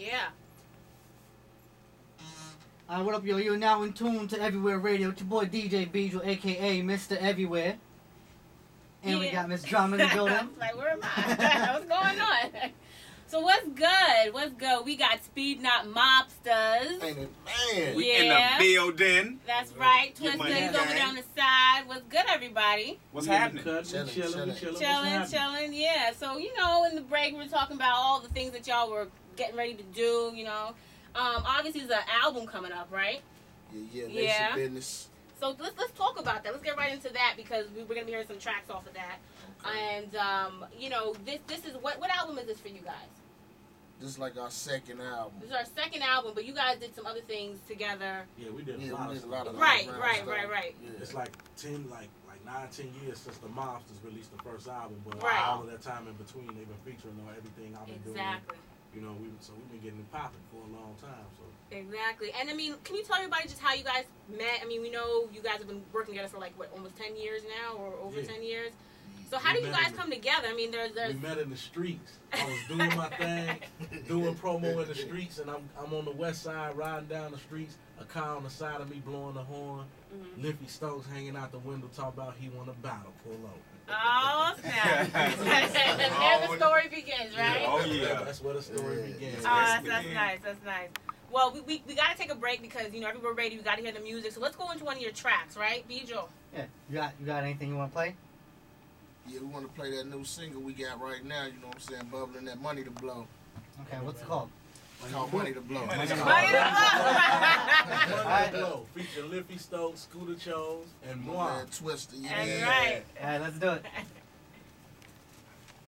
Yeah. Alright, what up, yo? You're now in tune to Everywhere Radio. It's your boy DJ Bijal, aka Mr. Everywhere. And we got Miss Drama in the I building. like, where am I? What's going on? So what's good? What's good? We got Speedknot Mobstaz. Ain't man? We Yeah. in the building. That's right. Get Twista money, is over gang. there on the side. What's good, everybody? What's We happening? cut, we Chilling, chilling, we chilling. chilling. Chilling, chilling. Yeah. So you know, in the break, we were talking about all the things that y'all were getting ready to do. You know, um, obviously there's an album coming up, right? Yeah, yeah, Yeah. yeah. business. So let's let's talk about that. Let's get right into that because we, we're gonna be hearing some tracks off of that. Okay. And um, you know, this this is what what album is this for you guys? This is like our second album. This is our second album, but you guys did some other things together. Yeah, we did a lot we of did a lot stuff. of Right, underground right, right, right. Yeah. It's like ten, like like nine, ten years since the Mobstaz released the first album, but Right. all of that time in between, they've been featuring on everything I've been doing. Exactly. doing. You know, we so we've been getting it popping for a long time. So Exactly. And I mean, can you tell everybody just how you guys met? I mean, we know you guys have been working together for like what, almost ten years now, or over Yeah. ten years. So how We do you guys in- come together? I mean, there's there's we met in the streets. I was doing my thing, doing promo in the streets, and I'm I'm on the west side riding down the streets. A car on the side of me blowing the horn. Mhm. Liffy Stokes hanging out the window, talking about he want a battle. Pull over. Oh snap! and there the oh, story begins, right? Oh, yeah. That's where the story Yeah, begins. Oh, that's, that's nice. That's nice. Well, we, we, we got to take a break because, you know, everywhere radio, we got to hear the music. So let's go into one of your tracks, right? Bijal. Yeah, you got you got anything you want to play? Yeah, we want to play that new single we got right now. You know what I'm saying? Bubbling that money to blow. Okay, what's it called? It's called Money to Blow. Money to Blow. Money to blow. Feature Liffy Stokes, Scooter Chose, and My moi. man Twista. Yeah. That's right. Alright, let's do it.